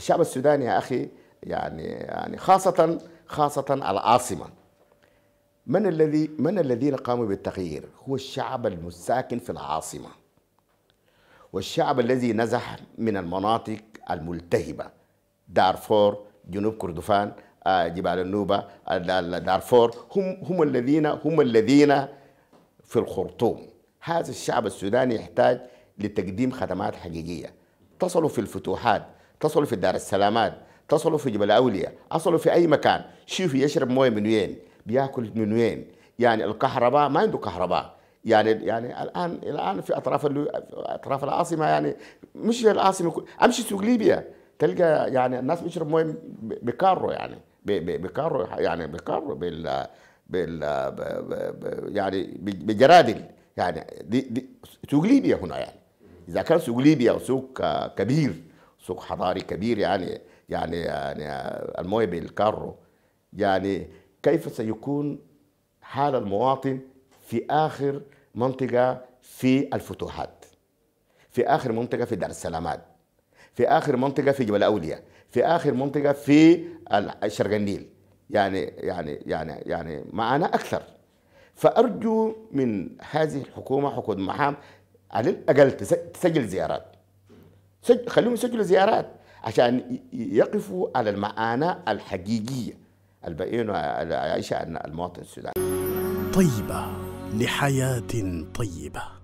الشعب السوداني يا أخي يعني يعني خاصة خاصة العاصمة. من الذي من الذين قاموا بالتغيير؟ هو الشعب المساكن في العاصمة. والشعب الذي نزح من المناطق الملتهبة. دارفور جنوب كردفان آه، جبال النوبة دارفور هم هم الذين هم الذين في الخرطوم. هذا الشعب السوداني يحتاج لتقديم خدمات حقيقية. تصلوا في الفتوحات. تصلوا في دار السلامات تصلوا في جبل أولياء اصلوا في أي مكان. شوفوا يشرب موية من وين؟ بياكل من وين؟ يعني الكهرباء ما عنده كهرباء. يعني يعني الآن الآن في أطراف أطراف العاصمة يعني مش العاصمة أمشي سوق ليبيا تلقى يعني الناس بيشرب موية بكارو يعني بكارو يعني بكارو بال بال يعني بجرادل يعني. دي, دي سوق ليبيا هنا يعني. إذا كان سوق ليبيا سوق كبير سوق حضاري كبير يعني يعني يعني الموية بالكارو يعني كيف سيكون حال المواطن في آخر منطقة في الفتوحات؟ في آخر منطقة في دار السلامات. في آخر منطقة في جبل أولياء. في آخر منطقة في شرق النيل. يعني يعني يعني يعني معنا أكثر. فأرجو من هذه الحكومة حكومة محام على الأقل تسجل زيارات. سج... خليهم يسجلوا زيارات عشان يقفوا على المعاناة الحقيقية الباقيين يعيشها المواطن السوداني. طيبة لحياة طيبة.